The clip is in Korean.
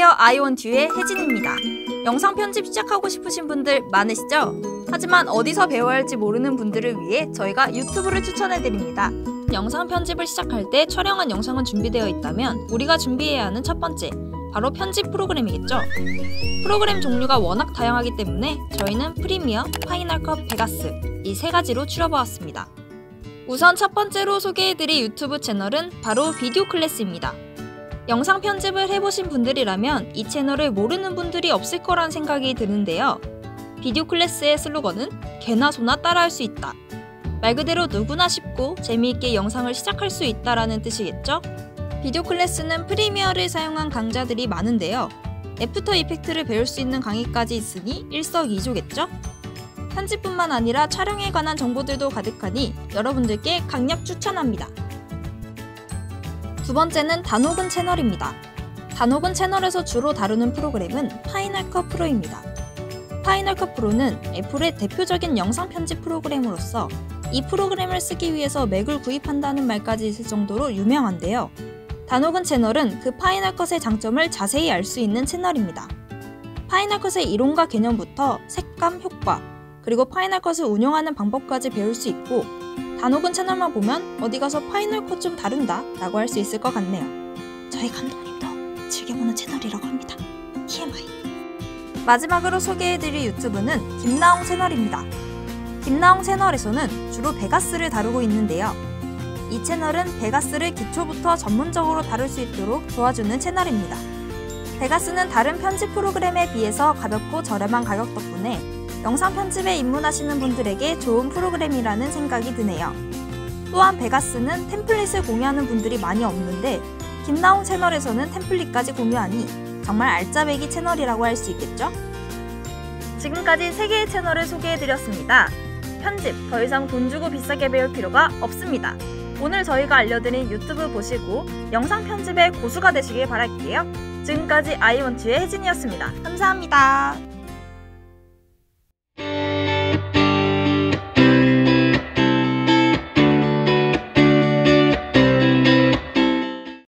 아이원튜의 혜진입니다. 영상 편집 시작하고 싶으신 분들 많으시죠? 하지만 어디서 배워야 할지 모르는 분들을 위해 저희가 유튜브를 추천해드립니다. 영상 편집을 시작할 때 촬영한 영상은 준비되어 있다면 우리가 준비해야 하는 첫 번째, 바로 편집 프로그램이겠죠. 프로그램 종류가 워낙 다양하기 때문에 저희는 Premiere, Final Cut, Vegas 이 세 가지로 추려보았습니다. 우선 첫 번째로 소개해드릴 유튜브 채널은 바로 Video Class입니다. 영상 편집을 해보신 분들이라면 이 채널을 모르는 분들이 없을 거란 생각이 드는데요. Video Class의 슬로건은 개나 소나 따라할 수 있다. 말 그대로 누구나 쉽고 재미있게 영상을 시작할 수 있다라는 뜻이겠죠? Video Class는 Premiere를 사용한 강좌들이 많은데요. After Effect를 배울 수 있는 강의까지 있으니 일석이조겠죠? 편집뿐만 아니라 촬영에 관한 정보들도 가득하니 여러분들께 강력 추천합니다. 두 번째는 단호근 채널입니다. 단호근 채널에서 주로 다루는 프로그램은 Final Cut Pro입니다. Final Cut Pro는 애플의 대표적인 영상 편집 프로그램으로서 이 프로그램을 쓰기 위해서 Mac을 구입한다는 말까지 있을 정도로 유명한데요. 단호근 채널은 그 Final Cut의 장점을 자세히 알 수 있는 채널입니다. Final Cut의 이론과 개념부터 색감, 효과, 그리고 Final Cut을 운영하는 방법까지 배울 수 있고 단호근 채널만 보면 어디 가서 Final Cut 좀 다룬다 라고 할 수 있을 것 같네요. 저희 감독님도 즐겨보는 채널이라고 합니다. TMI. 마지막으로 소개해드릴 유튜브는 김나홍 채널입니다. 김나홍 채널에서는 주로 Vegas를 다루고 있는데요. 이 채널은 Vegas를 기초부터 전문적으로 다룰 수 있도록 도와주는 채널입니다. Vegas는 다른 편집 프로그램에 비해서 가볍고 저렴한 가격 덕분에 영상 편집에 입문하시는 분들에게 좋은 프로그램이라는 생각이 드네요. 또한 베가스는 템플릿을 공유하는 분들이 많이 없는데 김나홍 채널에서는 템플릿까지 공유하니 정말 알짜배기 채널이라고 할 수 있겠죠? 지금까지 3개의 채널을 소개해드렸습니다. 편집 더 이상 돈 주고 비싸게 배울 필요가 없습니다. 오늘 저희가 알려드린 유튜브 보시고 영상 편집의 고수가 되시길 바랄게요. 지금까지 아이원트의 혜진이었습니다. 감사합니다.